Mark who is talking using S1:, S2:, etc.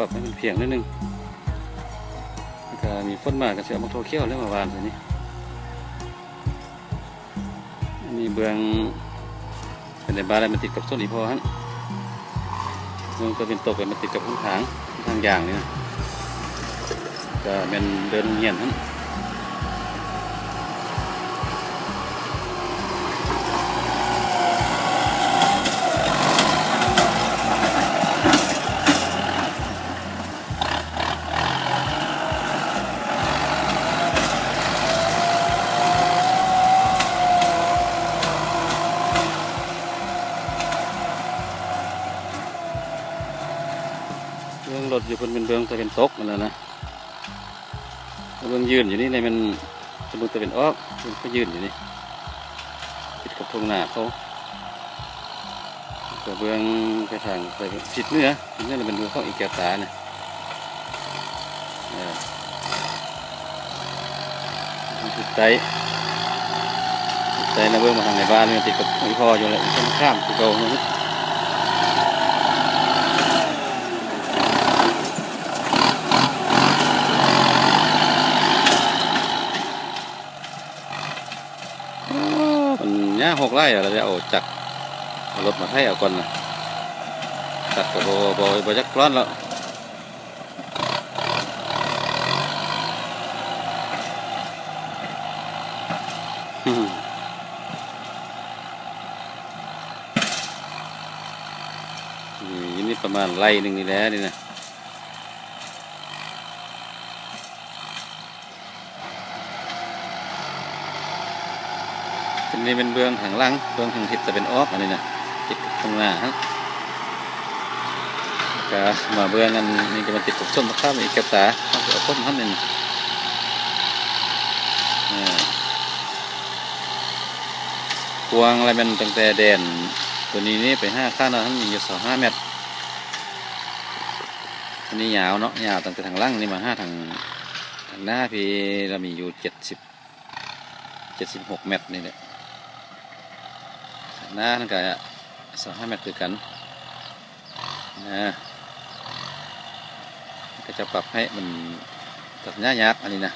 S1: ข่ให้เราปรับให้มันเพียงนิดนึงแล้วก็มีฝนมากก็เสียมาโทเขี้ยวเรื่องมาวานตัวนี้มีเบืองเป็นในบ้านอะไรมันติดกับต้นอีพอฮะเบืองตัวเป็นตกไปมันติดกับพื้นทางทางอย่างนี่นะก็เป็นเดินเงียนฮะ เบื้องรถอยู่บนเป็นเบื้องตะเป็นตกนั่นแหละนะเบื้องยืนอยู่นี่ในมันเป็นเบื้องตะเป็นออกเบื้องก็ยืนอยู่นี่ติดกับทงหน้าเขาก็เบื้องไปทางไปทิศเนื้อทิศเนื้อน่ะเป็นเบื้องเข้าอีกแกตาเนะเออทิศใต้ทิศใต้นะเบื้องมาทางในบ้านมันติดกับอีพ่ออยู่เลยข้ามข้ามคือเก่าเนาะ มันย่า หกไร่อะเราจะเอาจักรเอารถมาให้เอาก่อนนะจักรกับบอบอบจักร้อนแล้วอืมนี่นี่ประมาณไร่หนึ่งนี่แหล้วนี่นะ อันนี้เป็นเบื้องทางล่างเบื้องทางทิศจะเป็นออกอันนี้นะติดตรงหน้าฮะก็มาเบื้องอันนี้ก็มันติดกับส้นมะขามอีกกับตาเอาไปเอาต้นท่านหนึ่งอ่ากวางอะไรมันตั้งแต่แดนตัวนี้นี่ไปห้าข้างนะท่านมีอยู่สองห้าเมตรอันนี้ยาวเนาะยาวตั้งแต่ทางล่างนี่มาห้าทางทางหน้าพี่เรามีอยู่เจ็ดสิบเจ็ดสิบหกเมตรนี่แหละ น้านั่นก็สองห้าเมตรคือกันนะก็จะปรับให้มันตัดหญ้ายากอันนี้นะ